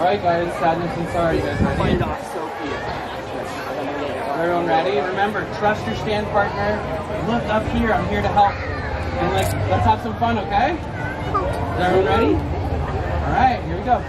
Alright guys, sadness and sorrow, guys? Find off Sophia. Everyone ready? Remember, trust your stand partner. Look up here, I'm here to help. And like, let's have some fun, okay? Is everyone ready? Alright, here we go.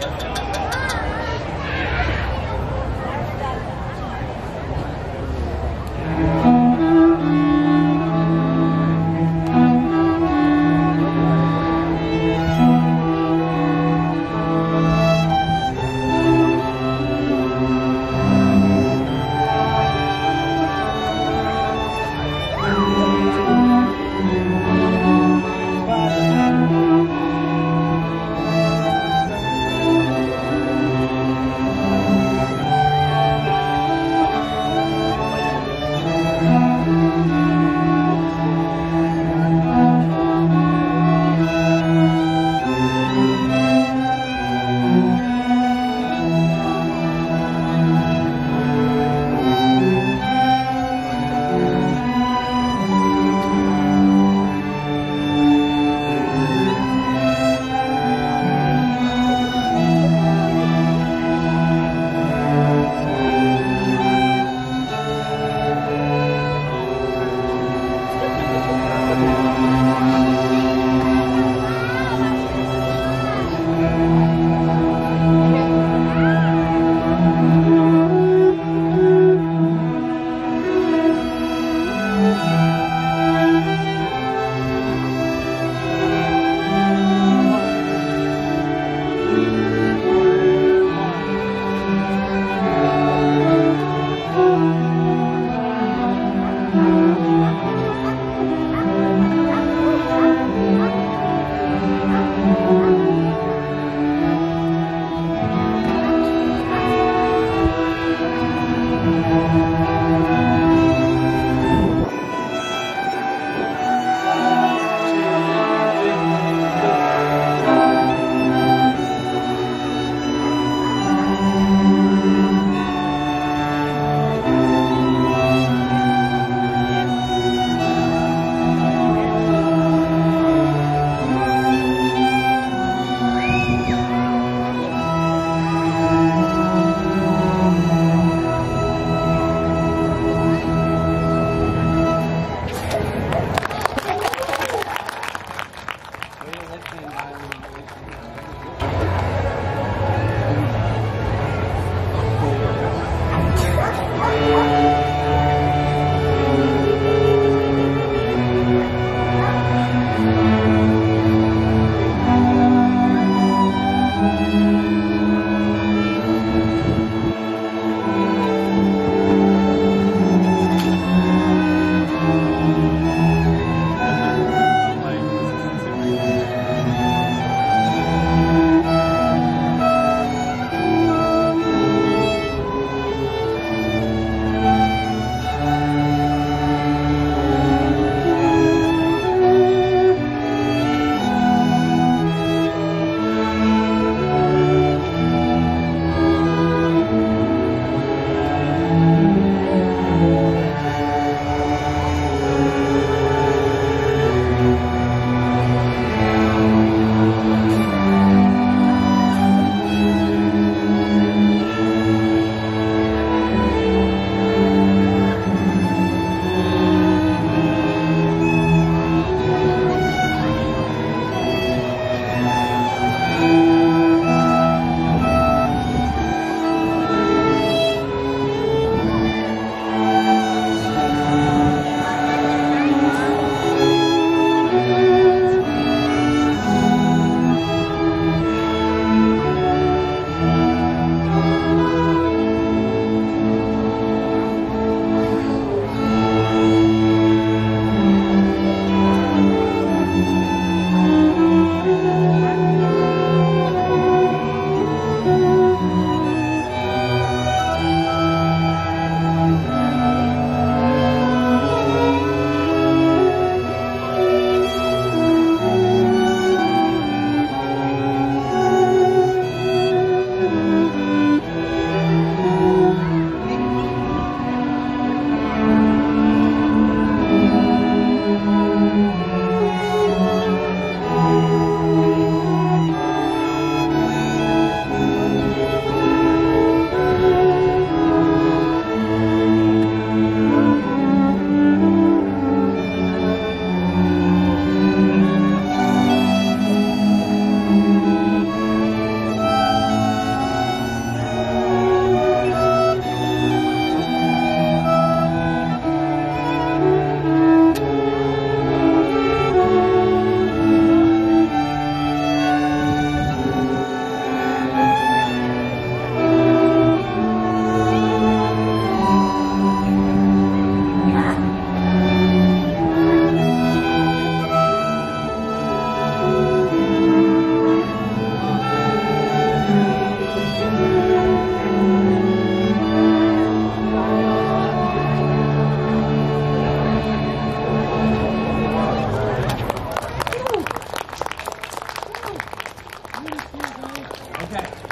Okay.